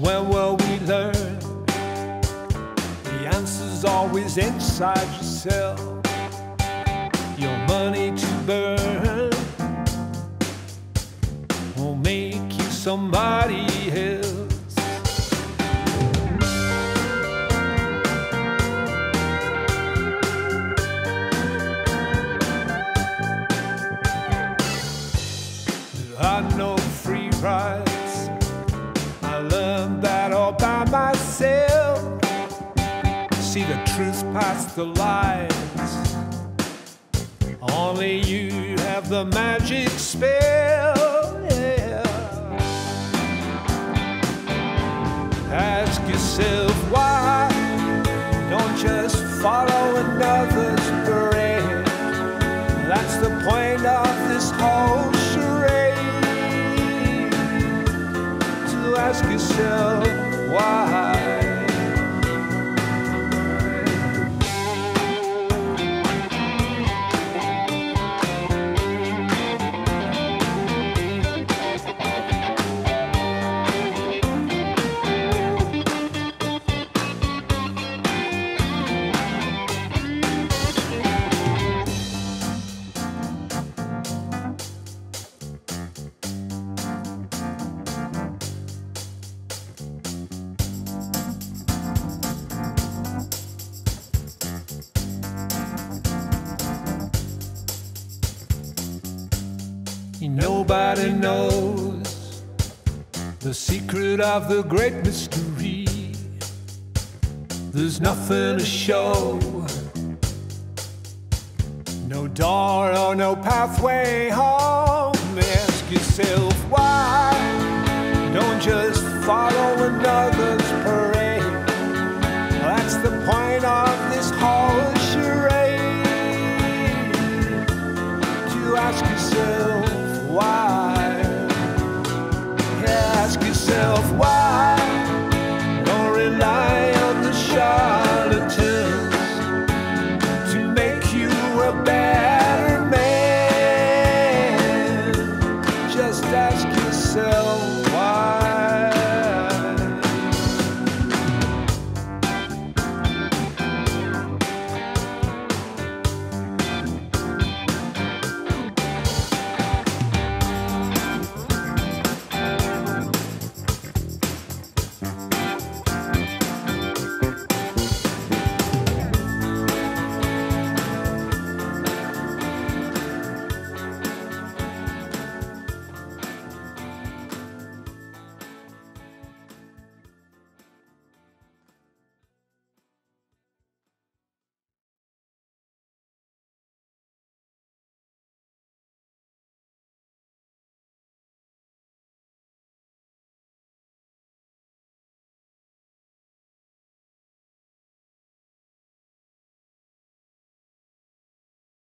When will we learn? The answer's always inside yourself. Your money to burn will make you somebody else. Myself. See the truth past the lies. Only you have the magic spell. Yeah. Ask yourself why. Don't just follow another's parade. That's the point of this whole charade. To ask yourself Nobody knows the secret of the great mystery. There's nothing to show, no door or no pathway home. Ask yourself why. Don't just follow another's parade. That's the point of this whole myself. Why